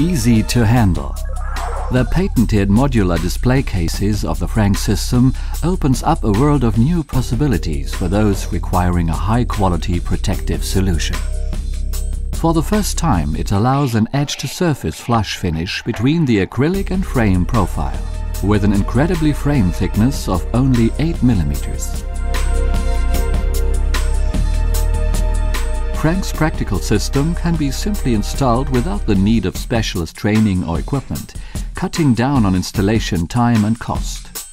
easy to handle. The patented modular display cases of the Frank system opens up a world of new possibilities for those requiring a high-quality protective solution. For the first time, it allows an edge-to-surface flush finish between the acrylic and frame profile, with an incredibly frame thickness of only 8 millimeters. Frank's practical system can be simply installed without the need of specialist training or equipment, cutting down on installation time and cost.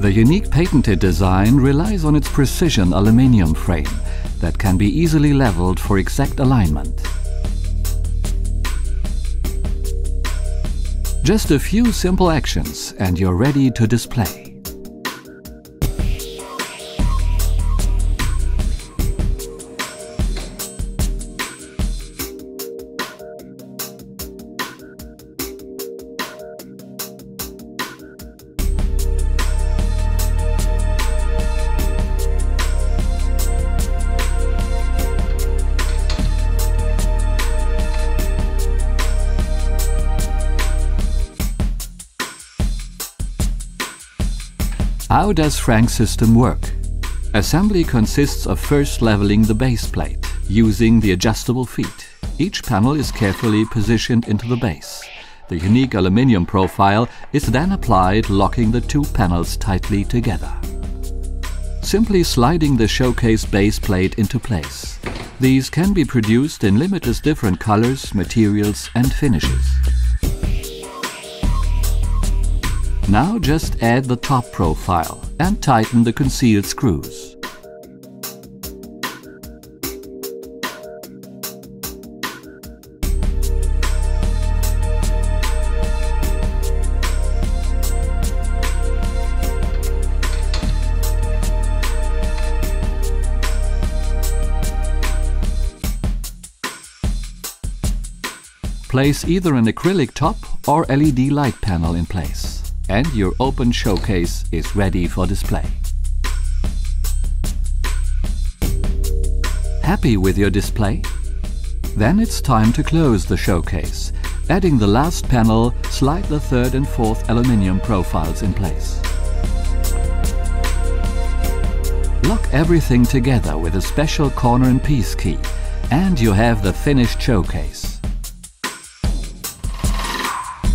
The unique patented design relies on its precision aluminium frame that can be easily leveled for exact alignment. Just a few simple actions and you're ready to display. How does Frank's system work? Assembly consists of first leveling the base plate using the adjustable feet. Each panel is carefully positioned into the base. The unique aluminium profile is then applied, locking the two panels tightly together. Simply sliding the showcase base plate into place. These can be produced in limitless different colors, materials and finishes. Now just add the top profile and tighten the concealed screws. Place either an acrylic top or LED light panel in place and your open showcase is ready for display. Happy with your display? Then it's time to close the showcase. Adding the last panel, slide the third and fourth aluminium profiles in place. Lock everything together with a special corner and piece key and you have the finished showcase.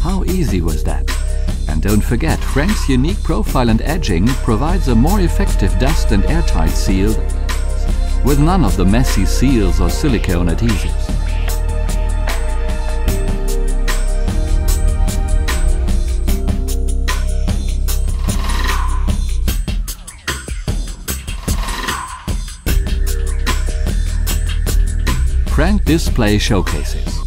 How easy was that? And don't forget, Frank's unique profile and edging provides a more effective dust and airtight seal with none of the messy seals or silicone adhesives. Frank Display Showcases